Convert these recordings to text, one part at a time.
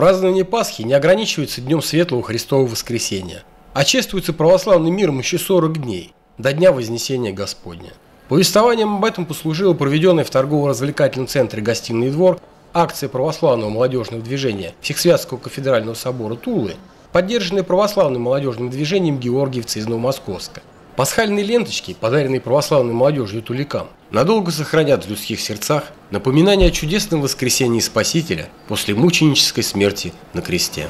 Празднование Пасхи не ограничивается Днем Светлого Христового Воскресения, а чествуется православным миром еще 40 дней, до Дня Вознесения Господня. Повествованием об этом послужила проведенная в торгово-развлекательном центре «Гостиный двор» акция православного молодежного движения Всехсвятского кафедрального собора Тулы, поддержанная православным молодежным движением Георгиевца из Новомосковска. Пасхальные ленточки, подаренные православной молодежью туликам, надолго сохранят в людских сердцах напоминание о чудесном воскресении Спасителя после мученической смерти на кресте.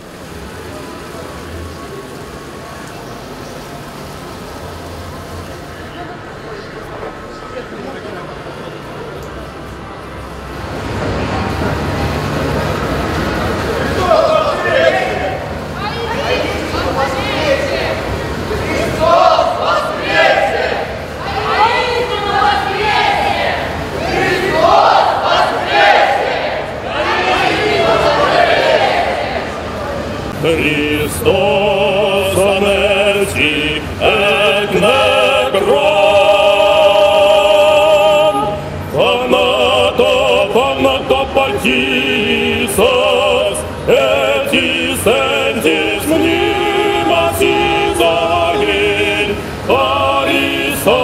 Христос егне гром, Фанато, фанато патисос, эти сентис мнимас изагин, арисаменос.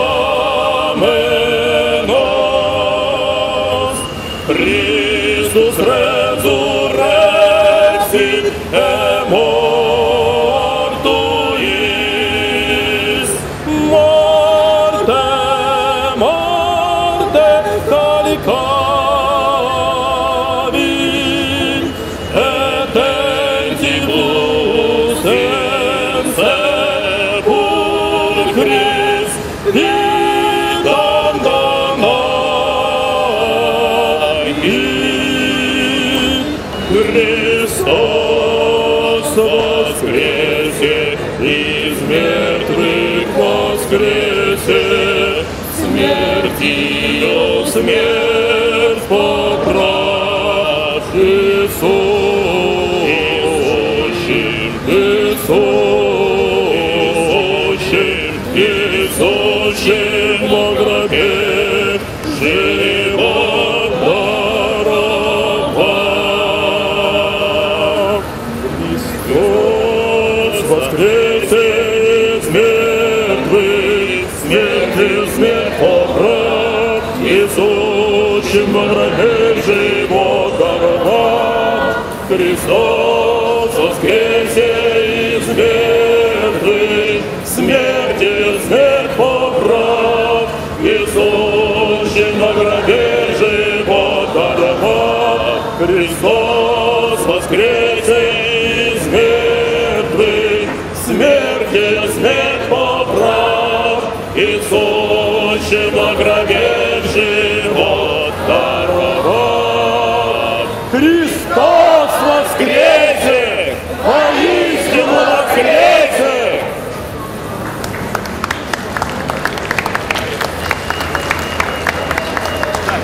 Christus resurrexit et calicavi et entibus in sepulchris vidam Христос воскресе, из мертвых воскресе, смертью смерть поправ Иисусим, Иисусим, Иисусим во гробе живот даровал. Христос воскресе Иисусим во гробе живот даровал. Христос воскресе из мертвых, смерть и смерть поправ, Иисусим во гробе живот даровал. Христос воскресе из мертвых, смерть и смерть поправ, Иисусим во гробе Христос воскресе! Воистину воскресе! Так,